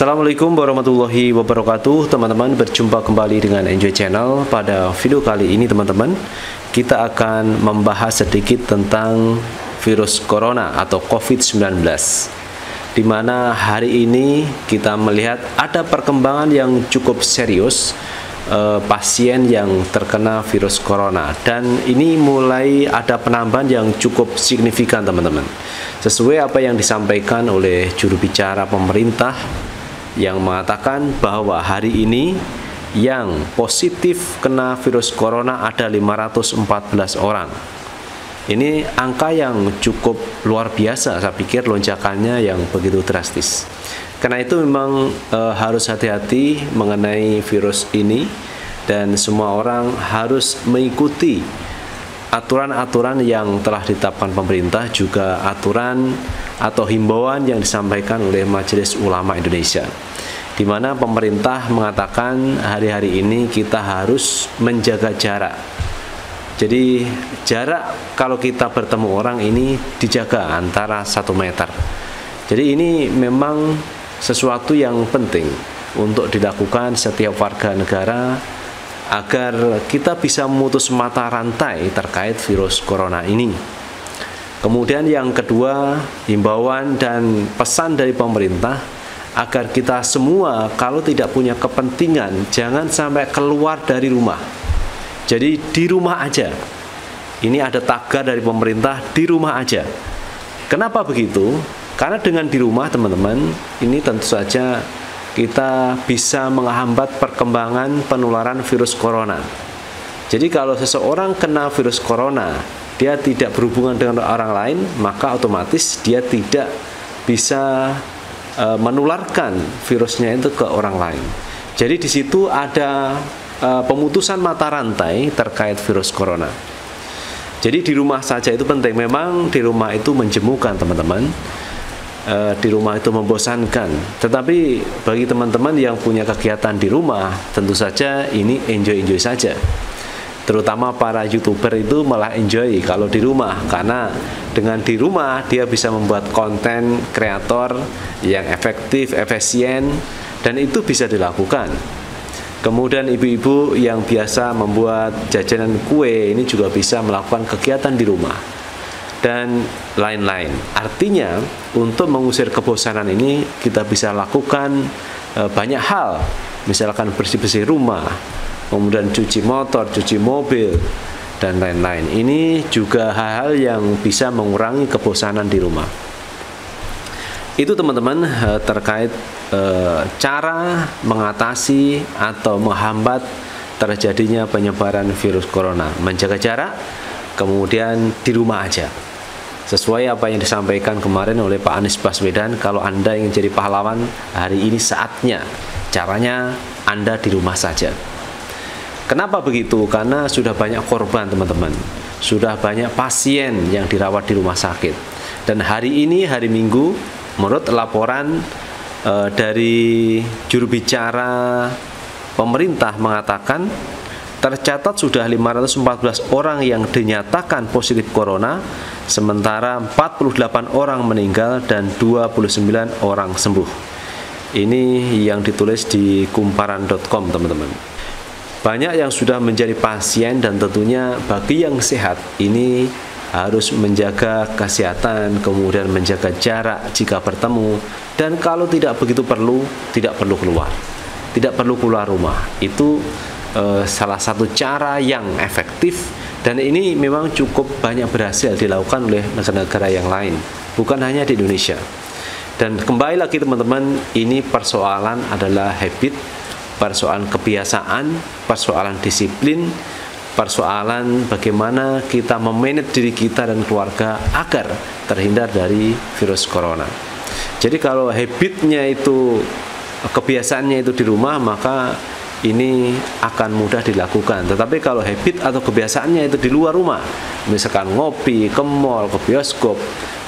Assalamualaikum warahmatullahi wabarakatuh. Teman-teman berjumpa kembali dengan Enjoy Channel. Pada video kali ini teman-teman Kita akan membahas sedikit tentang virus corona atau COVID-19 Di mana hari ini kita melihat ada perkembangan yang cukup serius eh, Pasien yang terkena virus corona. Dan ini mulai ada penambahan yang cukup signifikan teman-teman. Sesuai apa yang disampaikan oleh juru bicara pemerintah yang mengatakan bahwa hari ini yang positif kena virus corona ada 514 orang. Ini angka yang cukup luar biasa, saya pikir lonjakannya yang begitu drastis. Karena itu memang e, harus hati-hati mengenai virus ini dan semua orang harus mengikuti aturan-aturan yang telah ditetapkan pemerintah juga aturan atau himbauan yang disampaikan oleh Majelis Ulama Indonesia di mana pemerintah mengatakan hari-hari ini kita harus menjaga jarak. Jadi jarak kalau kita bertemu orang ini dijaga antara satu meter. Jadi ini memang sesuatu yang penting untuk dilakukan setiap warga negara agar kita bisa memutus mata rantai terkait virus corona ini. Kemudian yang kedua, himbauan dan pesan dari pemerintah agar kita semua kalau tidak punya kepentingan jangan sampai keluar dari rumah. Jadi di rumah aja. Ini ada tagar dari pemerintah di rumah aja. Kenapa begitu? Karena dengan di rumah teman-teman, ini tentu saja kita bisa menghambat perkembangan penularan virus corona. Jadi kalau seseorang kena virus corona dia tidak berhubungan dengan orang lain, maka otomatis dia tidak bisa e, menularkan virusnya itu ke orang lain. Jadi di situ ada e, pemutusan mata rantai terkait virus corona. Jadi di rumah saja itu penting. Memang di rumah itu menjemukan teman-teman. E, di rumah itu membosankan. Tetapi bagi teman-teman yang punya kegiatan di rumah, tentu saja ini enjoy-enjoy saja terutama para youtuber itu malah enjoy kalau di rumah karena dengan di rumah dia bisa membuat konten kreator yang efektif, efisien dan itu bisa dilakukan. Kemudian ibu-ibu yang biasa membuat jajanan kue ini juga bisa melakukan kegiatan di rumah dan lain-lain. Artinya untuk mengusir kebosanan ini kita bisa lakukan e, banyak hal, misalkan bersih-bersih rumah, kemudian cuci motor, cuci mobil, dan lain-lain. Ini juga hal-hal yang bisa mengurangi kebosanan di rumah. Itu teman-teman eh, terkait eh, cara mengatasi atau menghambat terjadinya penyebaran virus corona. Menjaga jarak, kemudian di rumah aja. Sesuai apa yang disampaikan kemarin oleh Pak Anies Baswedan, kalau Anda ingin jadi pahlawan, hari ini saatnya. Caranya Anda di rumah saja. Kenapa begitu? Karena sudah banyak korban teman-teman. Sudah banyak pasien yang dirawat di rumah sakit. Dan hari ini, hari Minggu Menurut laporan e, dari juru bicara pemerintah mengatakan Tercatat sudah 514 orang yang dinyatakan positif corona Sementara 48 orang meninggal dan 29 orang sembuh. Ini yang ditulis di kumparan.com teman-teman banyak yang sudah menjadi pasien dan tentunya bagi yang sehat ini harus menjaga kesehatan, kemudian menjaga jarak jika bertemu dan kalau tidak begitu perlu tidak perlu keluar. Tidak perlu keluar rumah. Itu eh, salah satu cara yang efektif dan ini memang cukup banyak berhasil dilakukan oleh negara-negara yang lain, bukan hanya di Indonesia. Dan kembali lagi teman-teman, ini persoalan adalah habit persoalan kebiasaan, persoalan disiplin, persoalan bagaimana kita memanage diri kita dan keluarga agar terhindar dari virus corona. Jadi kalau habitnya itu kebiasaannya itu di rumah maka ini akan mudah dilakukan. Tetapi kalau habit atau kebiasaannya itu di luar rumah, misalkan ngopi, ke mall, ke bioskop,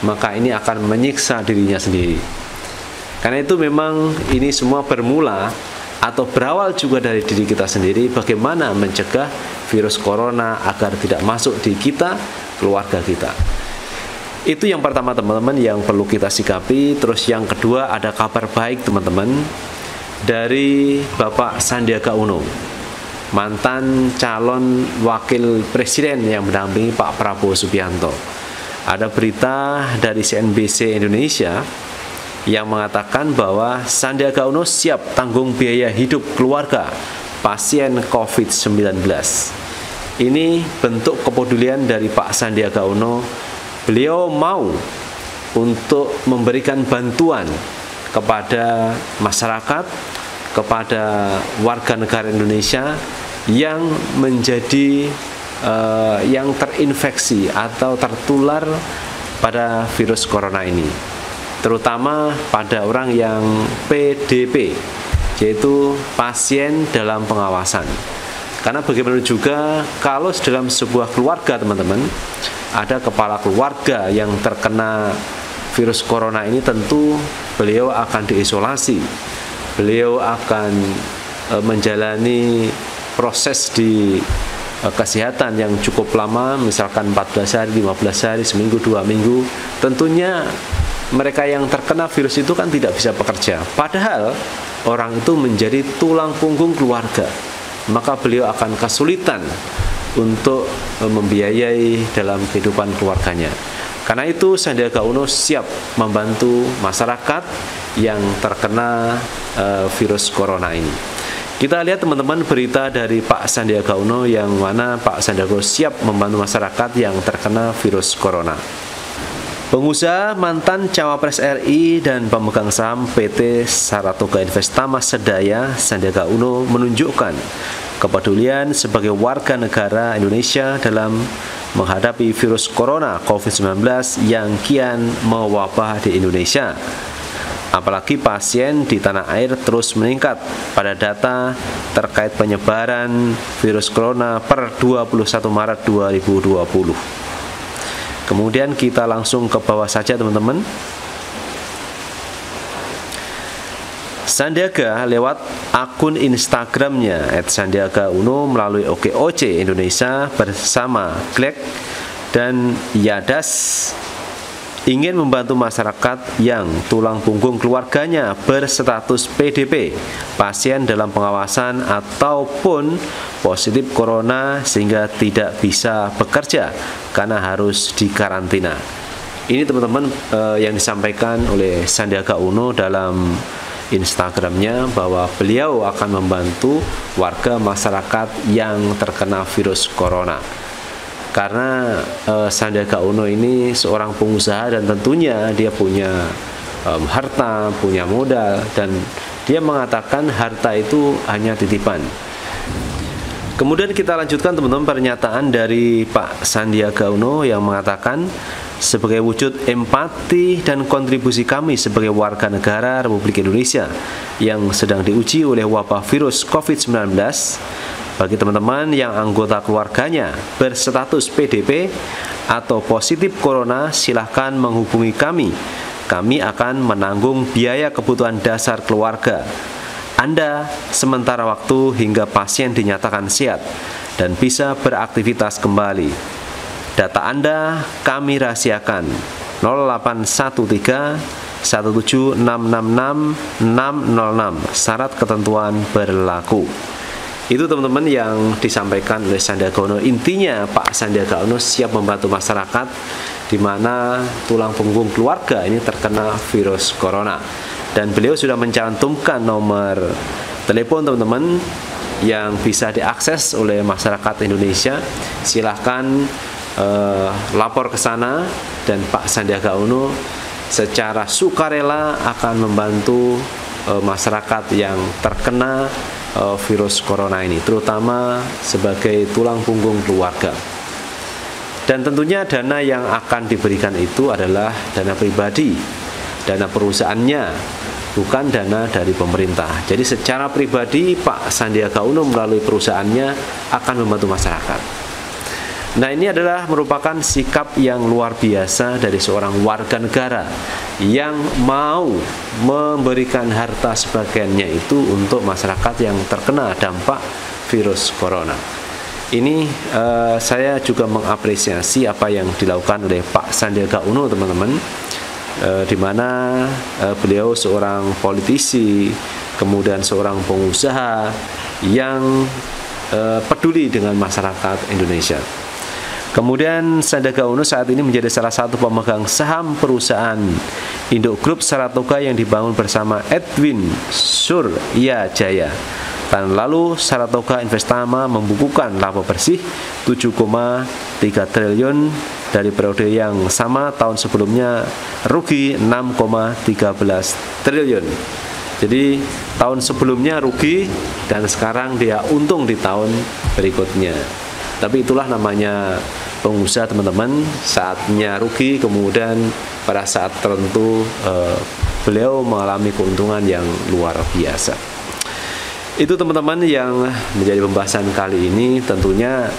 maka ini akan menyiksa dirinya sendiri. Karena itu memang ini semua bermula atau berawal juga dari diri kita sendiri bagaimana mencegah virus corona agar tidak masuk di kita keluarga kita Itu yang pertama teman-teman yang perlu kita sikapi. Terus yang kedua ada kabar baik teman-teman dari Bapak Sandiaga Uno, mantan calon wakil presiden yang mendampingi Pak Prabowo Subianto. Ada berita dari CNBC Indonesia yang mengatakan bahwa Sandiaga Uno siap tanggung biaya hidup keluarga pasien COVID-19. Ini bentuk kepedulian dari Pak Sandiaga Uno beliau mau untuk memberikan bantuan kepada masyarakat, kepada warga negara Indonesia yang menjadi uh, yang terinfeksi atau tertular pada virus corona ini, terutama pada orang yang PDP, yaitu pasien dalam pengawasan. Karena bagaimana juga kalau dalam sebuah keluarga teman-teman ada kepala keluarga yang terkena virus corona ini tentu beliau akan diisolasi. Beliau akan e, menjalani proses di e, kesehatan yang cukup lama, misalkan 14 hari, 15 hari, seminggu, dua minggu. Tentunya mereka yang terkena virus itu kan tidak bisa bekerja. Padahal orang itu menjadi tulang punggung keluarga. Maka beliau akan kesulitan untuk eh, membiayai dalam kehidupan keluarganya. Karena itu Sandiaga Uno siap membantu masyarakat yang terkena uh, virus corona ini. Kita lihat teman-teman berita dari Pak Sandiaga Uno yang mana Pak Sandiaga Uno siap membantu masyarakat yang terkena virus corona. Pengusaha mantan Cawapres RI dan pemegang saham PT Saratoga Investama Sedaya Sandiaga Uno menunjukkan kepedulian sebagai warga negara Indonesia dalam menghadapi virus corona COVID-19 yang kian mewabah di Indonesia. Apalagi pasien di tanah air terus meningkat pada data terkait penyebaran virus corona per 21 Maret 2020. Kemudian kita langsung ke bawah saja teman-teman. Sandiaga lewat akun Instagramnya @sandiaga uno melalui OKOC Indonesia bersama Glek dan Yadas ingin membantu masyarakat yang tulang punggung keluarganya berstatus PDP, pasien dalam pengawasan ataupun positif corona sehingga tidak bisa bekerja karena harus dikarantina. Ini teman-teman eh, yang disampaikan oleh Sandiaga Uno dalam Instagramnya bahwa beliau akan membantu warga masyarakat yang terkena virus corona. Karena eh, Sandiaga Uno ini seorang pengusaha dan tentunya dia punya um, harta, punya modal dan dia mengatakan harta itu hanya titipan. Kemudian kita lanjutkan teman-teman pernyataan dari Pak Sandiaga Uno yang mengatakan sebagai wujud empati dan kontribusi kami sebagai warga negara Republik Indonesia yang sedang diuji oleh wabah virus COVID-19 bagi teman-teman yang anggota keluarganya berstatus PDP atau positif corona silahkan menghubungi kami. Kami akan menanggung biaya kebutuhan dasar keluarga. Anda sementara waktu hingga pasien dinyatakan sehat dan bisa beraktivitas kembali. Data Anda kami rahasiakan. 0813 17666 606 syarat ketentuan berlaku itu teman-teman yang disampaikan oleh Sandiaga Uno. Intinya Pak Sandiaga Uno siap membantu masyarakat di mana tulang punggung keluarga ini terkena virus corona. Dan beliau sudah mencantumkan nomor telepon teman-teman yang bisa diakses oleh masyarakat Indonesia. Silahkan uh, lapor ke sana dan Pak Sandiaga Uno secara sukarela akan membantu uh, masyarakat yang terkena uh, virus corona ini, terutama sebagai tulang punggung keluarga. Dan tentunya dana yang akan diberikan itu adalah dana pribadi, dana perusahaannya, bukan dana dari pemerintah. Jadi secara pribadi Pak Sandiaga Uno melalui perusahaannya akan membantu masyarakat. Nah, ini adalah merupakan sikap yang luar biasa dari seorang warga negara yang mau memberikan harta sebagiannya itu untuk masyarakat yang terkena dampak virus corona. ini uh, saya juga mengapresiasi apa yang dilakukan oleh Pak Sandiaga Uno teman-teman uh, di mana uh, beliau seorang politisi kemudian seorang pengusaha yang uh, peduli dengan masyarakat Indonesia. Kemudian Sandiaga Uno saat ini menjadi salah satu pemegang saham perusahaan Indo Group Saratoga yang dibangun bersama Edwin Surya Jaya Tahun lalu, Saratoga Investama membukukan laba bersih 7,3 triliun dari periode yang sama tahun sebelumnya rugi 6,13 triliun. Jadi tahun sebelumnya rugi dan sekarang dia untung di tahun berikutnya. Tapi itulah namanya pengusaha teman-teman saatnya rugi kemudian pada saat tertentu eh, beliau mengalami keuntungan yang luar biasa. Itu teman-teman yang menjadi pembahasan kali ini tentunya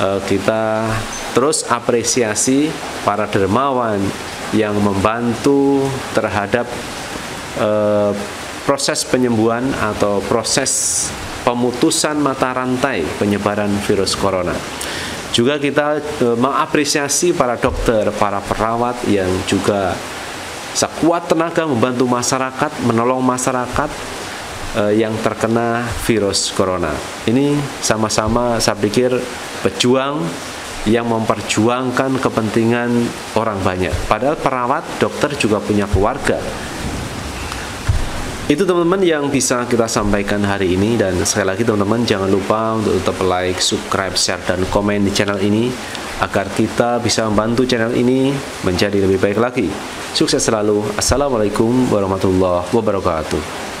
uh, kita terus apresiasi para dermawan yang membantu terhadap uh, proses penyembuhan atau proses pemutusan mata rantai penyebaran virus corona. Juga kita uh, mengapresiasi para dokter, para perawat yang juga sekuat tenaga membantu masyarakat, menolong masyarakat uh, yang terkena virus corona. Ini sama-sama saya pikir pejuang yang memperjuangkan kepentingan orang banyak. Padahal perawat, dokter juga punya keluarga. Itu teman-teman yang bisa kita sampaikan hari ini dan sekali lagi teman-teman jangan lupa untuk tetap like, subscribe, share dan komen di channel ini agar kita bisa membantu channel ini menjadi lebih baik lagi. Sukses selalu. Assalamualaikum warahmatullahi wabarakatuh.